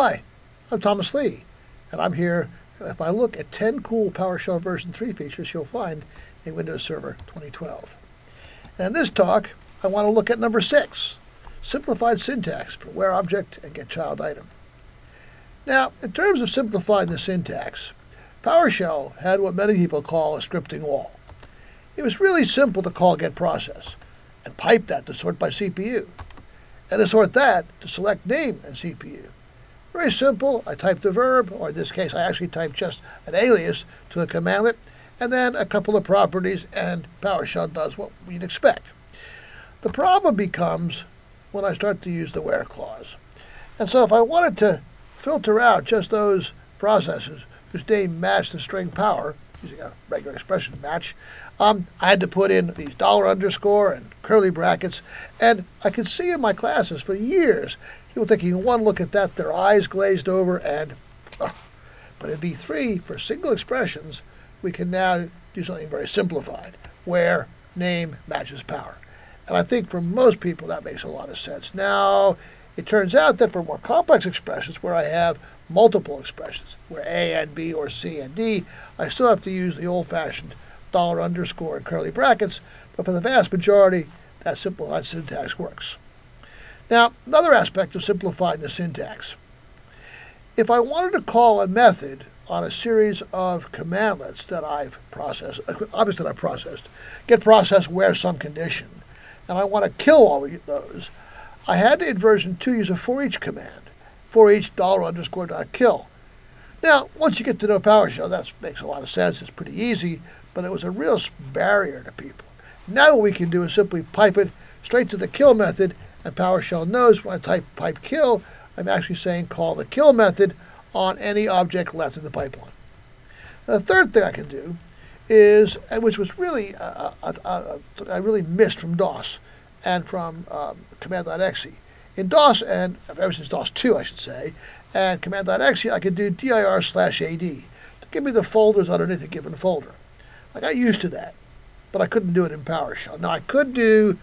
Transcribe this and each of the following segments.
Hi, I'm Thomas Lee, and I'm here. If I look at 10 cool PowerShell version 3 features you'll find in Windows Server 2012. And in this talk, I want to look at number 6, simplified syntax for where object and get child item. Now, in terms of simplifying the syntax, PowerShell had what many people call a scripting wall. It was really simple to call get process and pipe that to sort by CPU, and to sort that to select name and CPU. Very simple. I type the verb, or in this case, I actually type just an alias to a commandlet, and then a couple of properties, and PowerShell does what we'd expect. The problem becomes when I start to use the where clause. And so if I wanted to filter out just those processes whose name matched the string power, using a regular expression match, um, I had to put in these dollar underscore and curly brackets, and I could see in my classes for years people thinking one look at that, their eyes glazed over, and but in V3 for single expressions, we can now do something very simplified, where name matches power. And I think for most people that makes a lot of sense. Now, it turns out that for more complex expressions, where I have multiple expressions, where A and B or C and D, I still have to use the old-fashioned dollar underscore and curly brackets, but for the vast majority, that simple that syntax works. Now, another aspect of simplifying the syntax. If I wanted to call a method on a series of commandlets that I've processed, obviously that I've processed, get processed where some condition, and I want to kill all those, I had to in version 2 use a for each command, for each dollar underscore dot kill. Now, once you get to know PowerShell, that makes a lot of sense. It's pretty easy, but it was a real barrier to people. Now what we can do is simply pipe it straight to the kill method, and PowerShell knows when I type pipe kill, I'm actually saying call the kill method on any object left in the pipeline. the third thing I can do is, which was really, uh, uh, uh, I really missed from DOS and from um, command.exe. In DOS, and ever since DOS 2, I should say, and command.exe, I could do dir slash ad to give me the folders underneath a given folder. I got used to that, but I couldn't do it in PowerShell. Now, I could do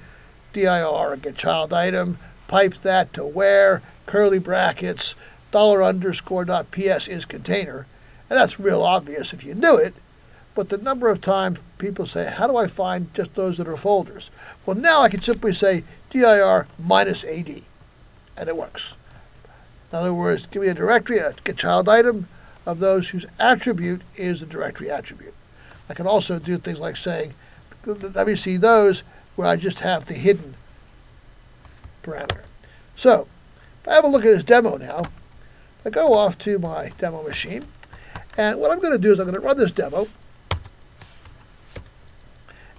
dir and get child item, pipe that to where, curly brackets, dollar underscore dot ps is container, and that's real obvious if you knew it, but the number of times people say, how do I find just those that are folders? Well, now I can simply say dir minus ad, and it works. In other words, give me a directory, a child item of those whose attribute is the directory attribute. I can also do things like saying, let me see those where I just have the hidden parameter. So, if I have a look at this demo now, I go off to my demo machine, and what I'm going to do is I'm going to run this demo,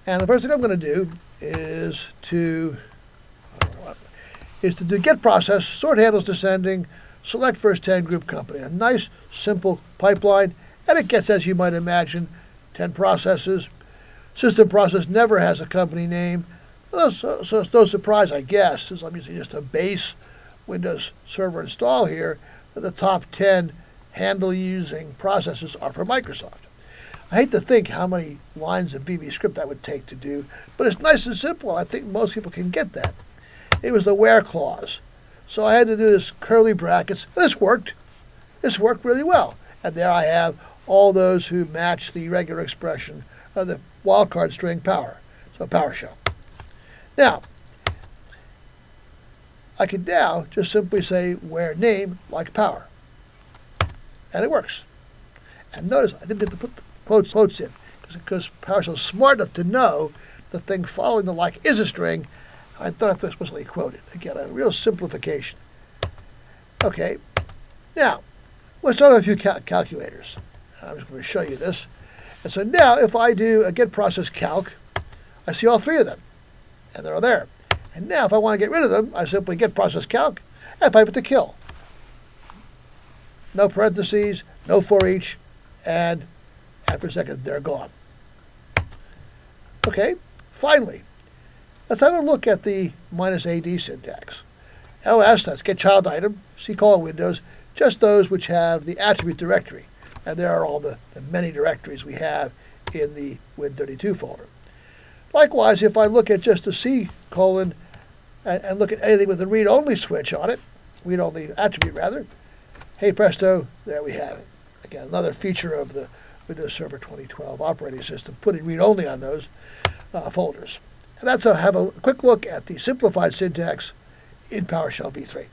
and the first thing I'm going to do is to is to do get process, sort handles descending, select first 10 group company. A nice, simple pipeline, and it gets, as you might imagine, 10 processes. System process never has a company name. So, so it's no surprise, I guess, since I'm using just a base Windows Server install here, that the top 10 handle using processes are for Microsoft. I hate to think how many lines of VB script that would take to do, but it's nice and simple, I think most people can get that. It was the where clause. So I had to do this curly brackets. This worked. This worked really well. And there I have all those who match the regular expression of the wildcard string power. So PowerShell. Now, I can now just simply say where name like power. And it works. And notice I didn't get to put the quotes, quotes in because PowerShell is smart enough to know the thing following the like is a string. I thought it was explicitly quote it. Again, a real simplification. Okay, now let's start with a few cal calculators. I'm just going to show you this. And so now if I do a get process calc, I see all three of them, and they're all there. And now if I want to get rid of them, I simply get process calc and pipe it to kill. No parentheses, no for each, and after a second, they're gone. Okay, finally, let's have a look at the minus AD syntax. LS, that's get child item, C call windows, just those which have the attribute directory. And there are all the, the many directories we have in the Win32 folder. Likewise, if I look at just the C colon and, and look at anything with a read-only switch on it, read-only attribute rather, hey presto, there we have it. Again, another feature of the Windows Server 2012 operating system, putting read-only on those uh, folders. And that's a have a quick look at the simplified syntax in PowerShell v3.